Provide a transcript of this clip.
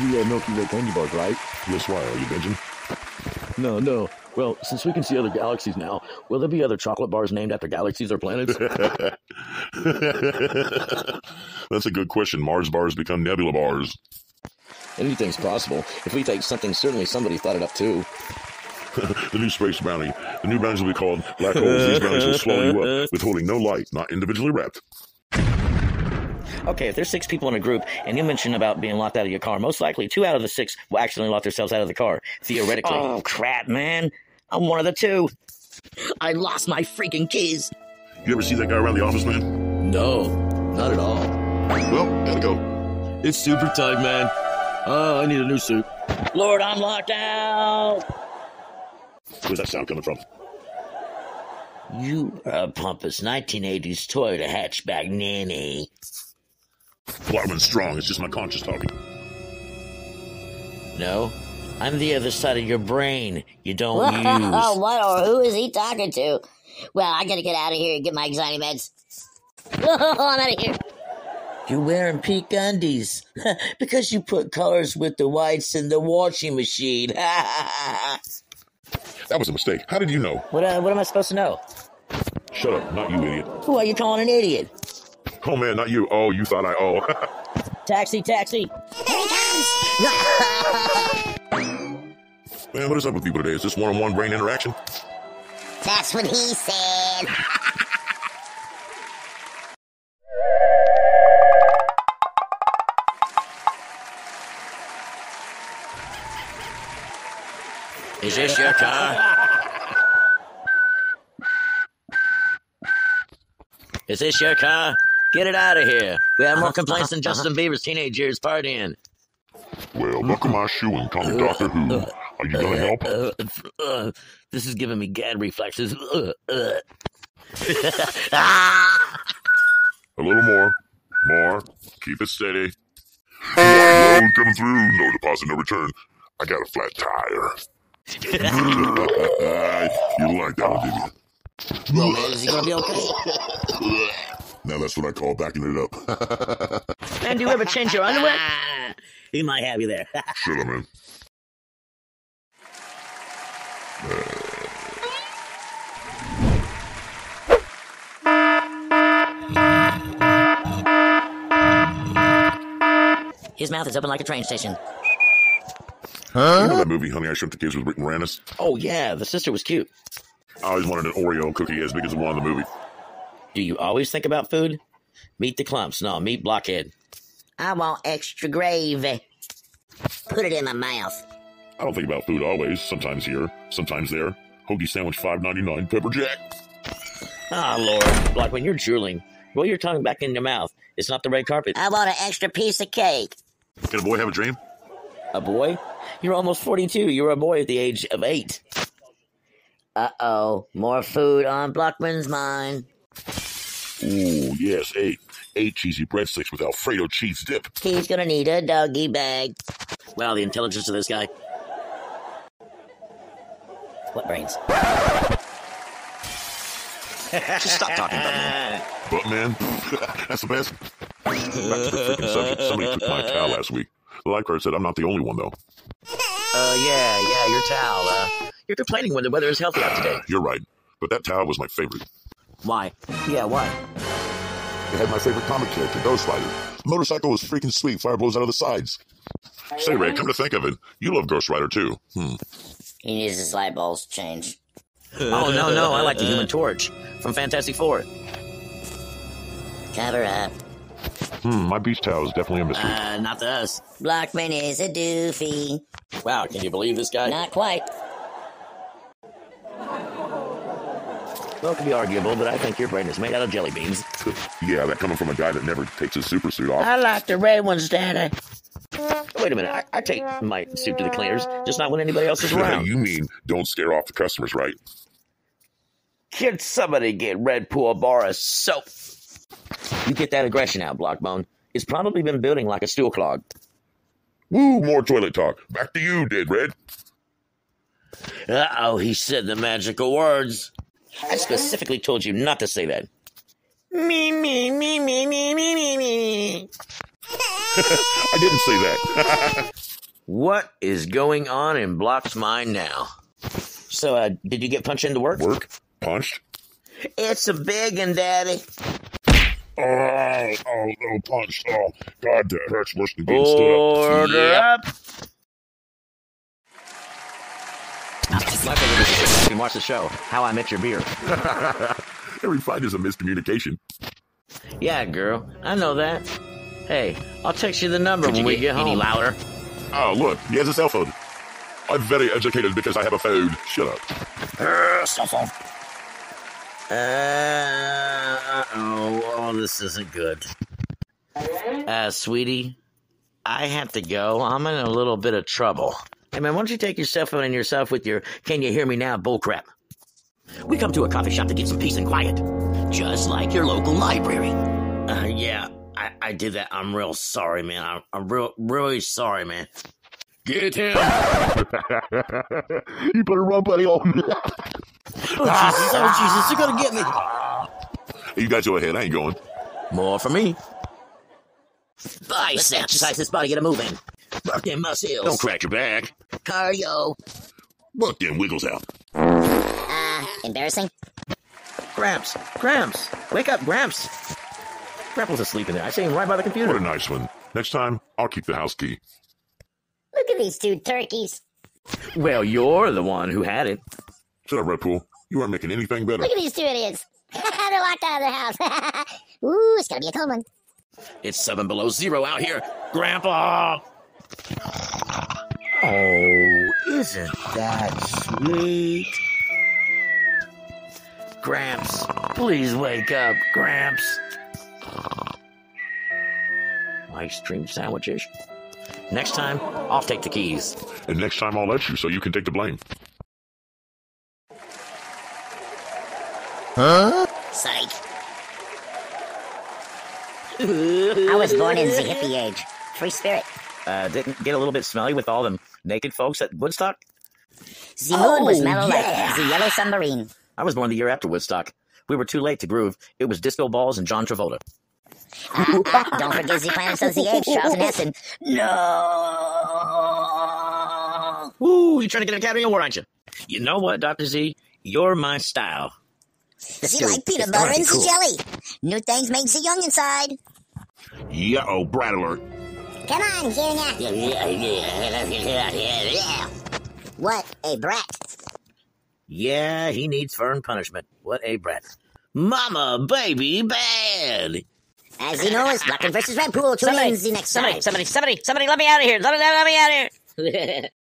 You have Milky Way candy bars, right? Yes, why? Are you binging? No, no. Well, since we can see other galaxies now, will there be other chocolate bars named after galaxies or planets? That's a good question. Mars bars become nebula bars. Anything's possible. If we take something, certainly somebody thought it up too. the new space bounty. The new brownies will be called black holes. These bounties will swallow you up, withholding no light, not individually wrapped. Okay, if there's six people in a group, and you mention about being locked out of your car, most likely two out of the six will accidentally lock themselves out of the car, theoretically. Oh, crap, man. I'm one of the two. I lost my freaking keys. You ever see that guy around the office, man? No, not at all. Well, gotta go. It's super tight, man. Oh, I need a new suit. Lord, I'm locked out. Where's that sound coming from? You are a pompous 1980s Toyota hatchback nanny. Blockman strong. It's just my conscience talking. No, I'm the other side of your brain you don't Whoa, use. what or who is he talking to? Well, I gotta get out of here and get my anxiety meds. I'm out of here. You're wearing pink undies because you put colors with the whites in the washing machine. That was a mistake. How did you know? What, uh, what am I supposed to know? Shut up. Not you, idiot. Who are you calling an idiot? Oh, man, not you. Oh, you thought I. Oh. Taxi, taxi. Here he comes. man, what is up with people today? Is this one on one brain interaction? That's what he said. Is this your car? Is this your car? Get it out of here. We have more complaints than Justin Bieber's teenage years partying. Well, buckle my shoe and call me Doctor Who. Are you gonna help? Uh, uh, this is giving me gag reflexes. Uh, uh. Ah! A little more. More. Keep it steady. White load coming through. No deposit, no return. I got a flat tire. you like that one, didn't you? Well, is he gonna be okay? Now that's what I call backing it up. Man, do you ever change your underwear? he might have you there. Shut up, man. His mouth is open like a train station. Huh? You know that movie, Honey, I Shrunk the Kids with Rick Moranis? Oh, yeah, the sister was cute. I always wanted an Oreo cookie as big as the one in the movie. Do you always think about food? Meet the clumps. No, meet blockhead. I want extra gravy. Put it in my mouth. I don't think about food always. Sometimes here, sometimes there. Hoagie sandwich five ninety nine. Pepper jack. Ah, Lord. Like when you're drooling, roll your tongue back in your mouth. It's not the red carpet. I want an extra piece of cake. Can a boy have a dream? A boy? You're almost 42. You're a boy at the age of eight. Uh oh, more food on Blockman's mind. Ooh, yes, eight. Eight cheesy breadsticks with Alfredo cheese dip. He's gonna need a doggy bag. Wow, the intelligence of this guy. What brains? Just stop talking about me. But man, that's the best. Back to the freaking subject. Somebody took my towel last week. The lifeguard said I'm not the only one though. Uh, yeah, yeah, your towel. Uh, you're complaining when the weather is healthy out today. You're right, but that towel was my favorite. Why? Yeah, why? It had my favorite comic character, Ghost Rider. The motorcycle was freaking sweet. Fire blows out of the sides. Say, Ray, come to think of it, you love Ghost Rider too. Hmm. He needs his light bulbs changed. Oh, no, no, I like the Human Torch from Fantastic Four. Cover up. Hmm, my beach towel is definitely a mystery. Uh, not to us. Blockman is a doofy. Wow, can you believe this guy? Not quite. Well, it could be arguable, but I think your brain is made out of jelly beans. yeah, that coming from a guy that never takes his super suit off. I like the red ones, Daddy. Wait a minute, I, I take my suit to the cleaners, just not when anybody else is around. you mean don't scare off the customers, right? Can somebody get Redpool bar of soap? You get that aggression out, Blockbone. It's probably been building like a stool clog. Woo, more toilet talk. Back to you, Dead Red. Uh oh, he said the magical words. I specifically told you not to say that. Me, me, me, me, me, me, me, me. I didn't say that. What is going on in Block's mind now? So, uh, did you get punched into work? Work? Punched? It's a big one, Daddy. Oh, oh, oh, punched. Oh, God, that hurts worse than being stood up. Order up. My favorite is to and watch the show, How I Met Your Beer. Every fight is a miscommunication. Yeah, girl, I know that. Hey, I'll text you the number when we get home. Any louder? Oh, look, he has a cell phone. I'm very educated because I have a phone. Shut up. cell phone. Uh oh, oh, this isn't good. Uh, sweetie, I have to go. I'm in a little bit of trouble. Hey man, why don't you take your cell phone and yourself with your "Can you hear me now?" bullcrap? We come to a coffee shop to get some peace and quiet, just like your local library. Uh, yeah, I, I did that. I'm real sorry, man. I'm, I'm real, really sorry, man. Get him! you better run, buddy. Oh, Oh Jesus! Oh Jesus! You're going to get me. you got your head. I ain't going. More for me. Biceps. Exercise this body, get moving. Work them muscles. Don't crack your back. Cardio. Work them wiggles out. Uh, embarrassing. Gramps, Gramps, wake up, Gramps. Gramps was asleep in there. I see him right by the computer. What a nice one. Next time, I'll keep the house key. Look at these two turkeys. Well, you're the one who had it. Shut up, Redpool. You aren't making anything better. Look at these two idiots. They're locked out of their house. Ooh, it's gonna be a cold one. It's seven below zero out here, Grandpa. Oh, isn't that sweet? Gramps, please wake up, Gramps. Ice cream sandwiches. Next time, I'll take the keys. And next time, I'll let you so you can take the blame. Huh? Psych. I was born in the hippie age. Free spirit. Uh, didn't get a little bit smelly with all them naked folks at Woodstock? The moon was Oh, mellow yeah. like the yellow submarine. I was born the year after Woodstock. We were too late to groove. It was disco balls and John Travolta. Uh, uh, don't forget the planets of the apes, Charlton Heston. No. Ooh, you're trying to get an Academy Award, aren't you? You know what, Dr. Z? You're my style. Does he like peanut it's butter and cool. jelly? New things makes the young inside. Yeah, oh, Brad alert. Come on, Junior. What a brat. Yeah, he needs firm punishment. What a brat. Mama, baby, bad. As you know, it's Black versus Redpool. Tune in the next somebody, time. somebody, somebody, somebody, let me out of here. Let me, let me out of here.